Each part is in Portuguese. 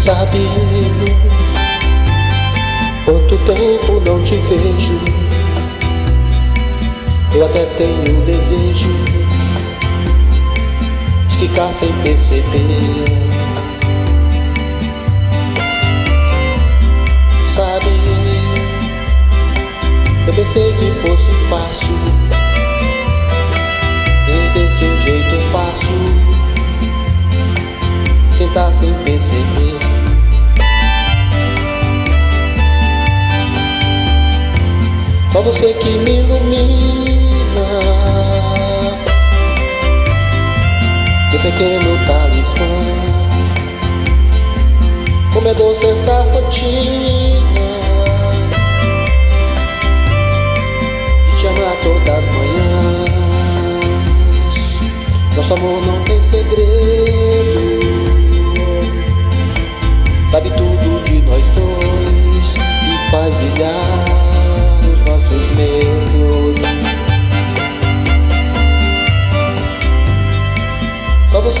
Sabe quanto tempo não te vejo? Eu até tenho desejo de ficar sem perceber. Sabe, eu pensei que fosse fácil Só você que me ilumina. Meu pequeno talismã. Como é doce essa rotina. De te amar todas as manhãs. Nosso amor não tem segredo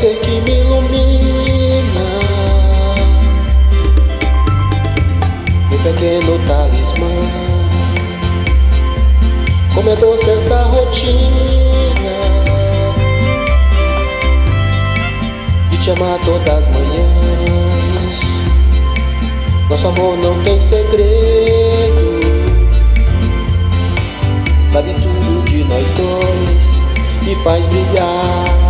você que me ilumina, meu pequeno talismã. Como é doce essa rotina de te amar todas as manhãs. Nosso amor não tem segredo sabe tudo de nós dois e faz brilhar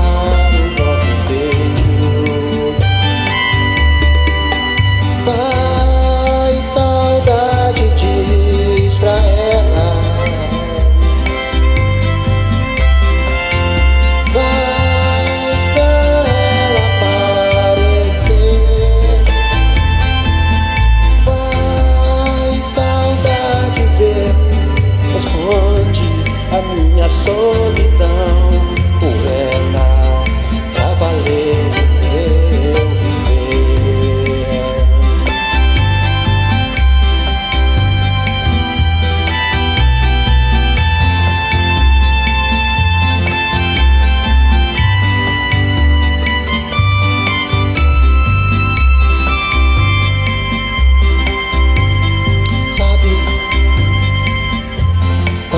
minha solidão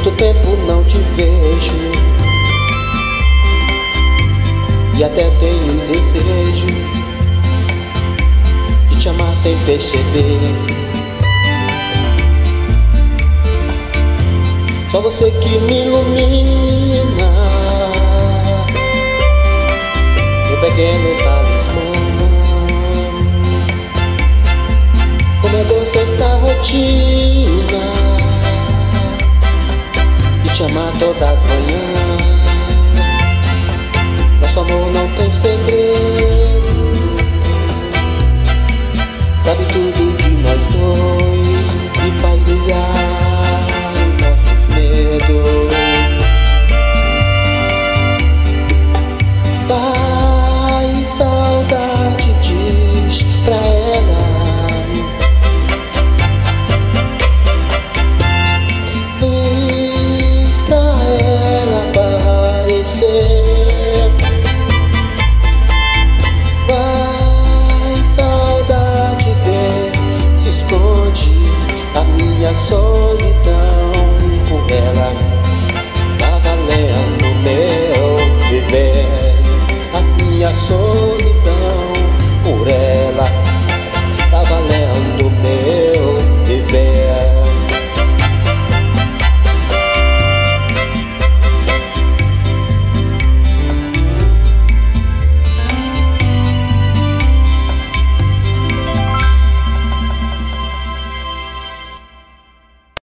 quanto tempo não te vejo e até tenho desejo de te amar sem perceber. Só você que me ilumina, meu pequeno talismã. Como é doce essa rotina solidão por ela.